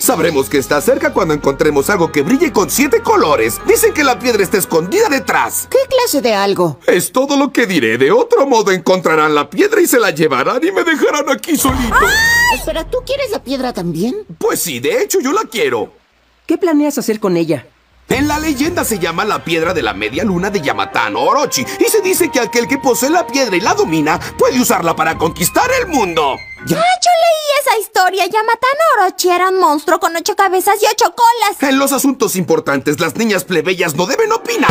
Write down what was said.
Sabremos que está cerca cuando encontremos algo que brille con siete colores. Dicen que la piedra está escondida detrás. ¿Qué clase de algo? Es todo lo que diré. De otro modo encontrarán la piedra y se la llevarán y me dejarán aquí solito. Espera, ¿tú quieres la piedra también? Pues sí, de hecho yo la quiero. ¿Qué planeas hacer con ella? En la leyenda se llama la piedra de la media luna de Yamatano Orochi y se dice que aquel que posee la piedra y la domina puede usarla para conquistar el mundo. Ah, yo leí la historia, Yamatán Orochi era un monstruo con ocho cabezas y ocho colas. En los asuntos importantes, las niñas plebeyas no deben opinar.